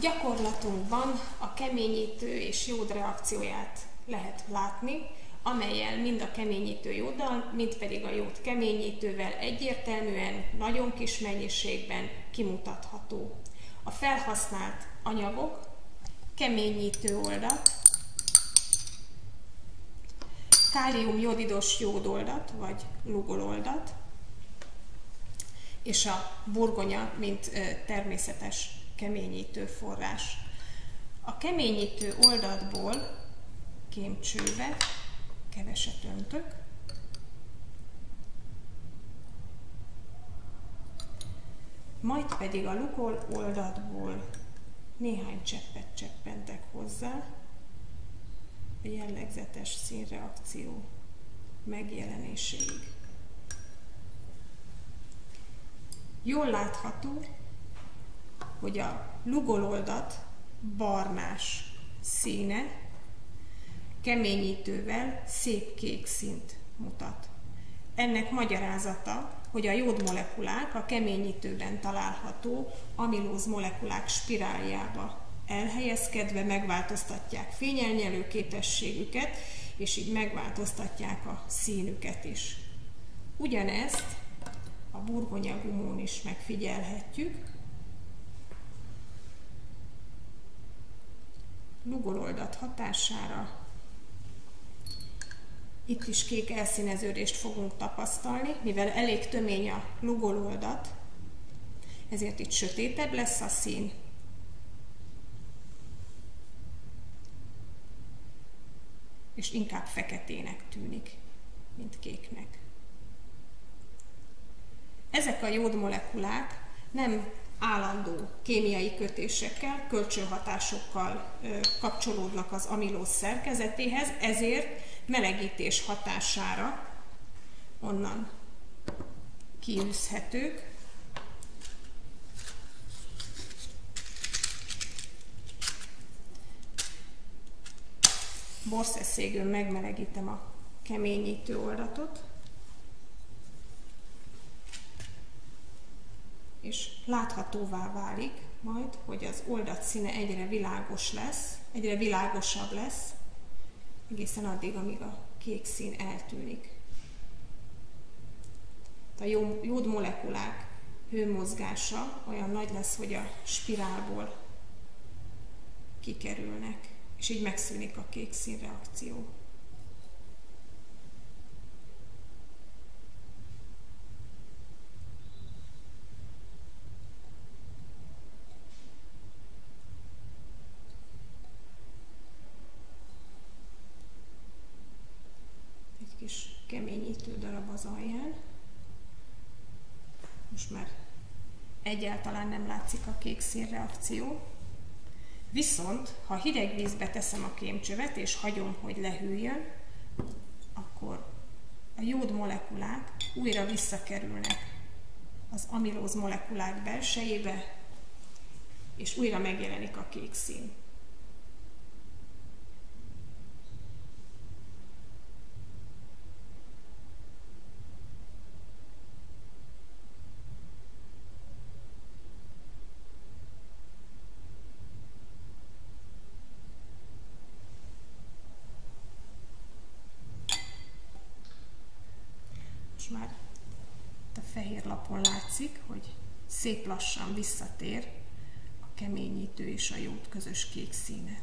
Gyakorlatunkban a keményítő és jód reakcióját lehet látni, amelyel mind a keményítő jóddal, mind pedig a jód keményítővel egyértelműen, nagyon kis mennyiségben kimutatható. A felhasznált anyagok keményítő oldat, kálium-jodidos jódoldat, vagy lugololdat, és a burgonya, mint természetes keményítő forrás. A keményítő oldatból kémcsőbe keveset öntök, majd pedig a lukol oldatból néhány cseppet cseppentek hozzá, a jellegzetes színreakció megjelenéséig. Jól látható, hogy a lugololdat barnás színe keményítővel szép kék szint mutat. Ennek magyarázata, hogy a jódmolekulák a keményítőben található amilóz molekulák spiráljába elhelyezkedve megváltoztatják fényelnyelő képességüket, és így megváltoztatják a színüket is. Ugyanezt a burgonyagumón is megfigyelhetjük. Lugololdat hatására itt is kék elszíneződést fogunk tapasztalni, mivel elég tömény a lugololdat, ezért itt sötétebb lesz a szín, és inkább feketének tűnik, mint kéknek. Ezek a jódmolekulák nem állandó kémiai kötésekkel, kölcsönhatásokkal kapcsolódnak az amilóz szerkezetéhez, ezért melegítés hatására onnan kiűzhetők. Borszeszégön megmelegítem a keményítő oldatot. És láthatóvá válik majd, hogy az oldat színe egyre világos lesz, egyre világosabb lesz, egészen addig, amíg a kék szín eltűnik. A jód molekulák hőmozgása olyan nagy lesz, hogy a spirálból kikerülnek, és így megszűnik a kék szín reakció. keményítő darab az alján. Most már egyáltalán nem látszik a kék színreakció. Viszont, ha hideg vízbe teszem a kémcsövet és hagyom, hogy lehűljön, akkor a jód molekulák újra visszakerülnek az amilóz molekulák belsejébe, és újra megjelenik a kék szín. Már a fehér lapon látszik, hogy szép lassan visszatér a keményítő és a jót közös kék színe.